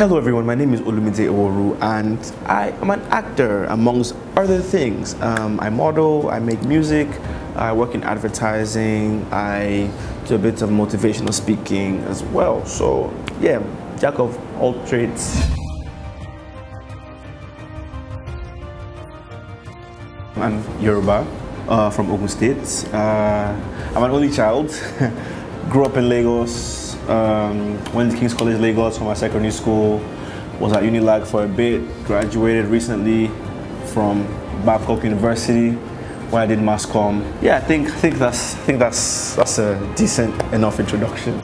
Hello everyone, my name is Olumide Oworu and I am an actor amongst other things. Um, I model, I make music, I work in advertising, I do a bit of motivational speaking as well. So yeah, jack of all trades. I'm Yoruba uh, from Ogun State. Uh, I'm an only child. Grew up in Lagos. Um, went to King's College Lagos for my secondary school. Was at Unilag for a bit. Graduated recently from Babcock University where I did mass comm. Yeah, I think I think that's I think that's that's a decent enough introduction.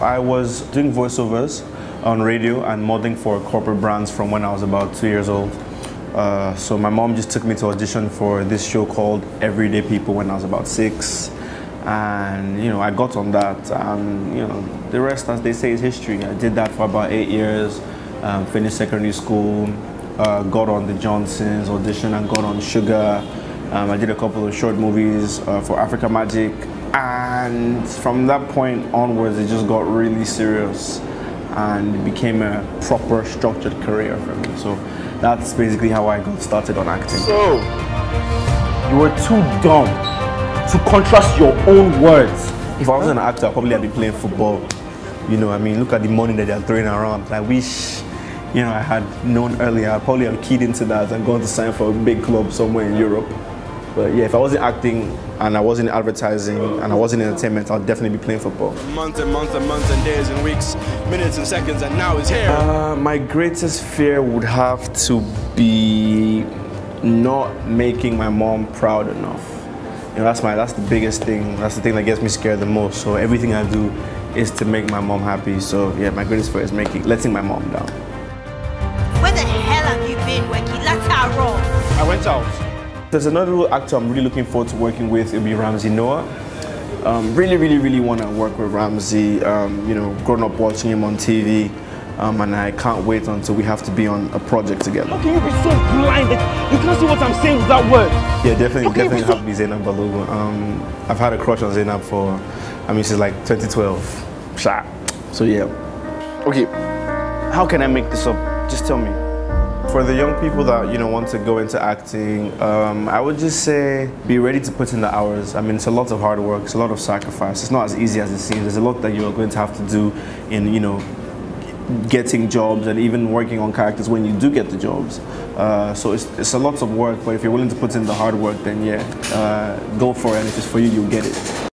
I was doing voiceovers on radio and modeling for corporate brands from when I was about two years old. Uh, so my mom just took me to audition for this show called Everyday People when I was about six. And, you know, I got on that and, you know, the rest, as they say, is history. I did that for about eight years, um, finished secondary school, uh, got on the Johnsons audition and got on Sugar. Um, I did a couple of short movies uh, for Africa Magic and from that point onwards it just got really serious and became a proper structured career for me. So that's basically how I got started on acting. So, you were too dumb to contrast your own words. If I was an actor, I'd probably be playing football. You know, I mean, look at the money that they're throwing around. I wish, you know, I had known earlier. I probably have keyed into that and gone to sign for a big club somewhere in Europe. But yeah, if I wasn't acting and I wasn't advertising and I wasn't in entertainment, I'd definitely be playing football. Months and months and months and days and weeks, minutes and seconds, and now it's here. Uh, my greatest fear would have to be not making my mom proud enough. You know, that's my that's the biggest thing. That's the thing that gets me scared the most. So everything I do is to make my mom happy. So yeah, my greatest fear is making letting my mom down. Where the hell have you been, Weki? Let's roll. I went out. There's another actor I'm really looking forward to working with. It'll be Ramsey Noah. Um, really, really, really want to work with Ramsey. Um, you know, growing up watching him on TV, um, and I can't wait until we have to be on a project together. How can you be so blind that you can't see what I'm saying without words? Yeah, definitely, Okay, definitely so- have to be Zainab Balogun. Um, I've had a crush on Zainab for, I mean, since like 2012. Shot. So yeah. Okay, how can I make this up? Just tell me. For the young people that you know want to go into acting, um, I would just say be ready to put in the hours. I mean, it's a lot of hard work, it's a lot of sacrifice. It's not as easy as it seems. There's a lot that you're going to have to do in you know getting jobs and even working on characters when you do get the jobs. Uh, so it's, it's a lot of work, but if you're willing to put in the hard work, then yeah, uh, go for it. And if it's for you, you'll get it.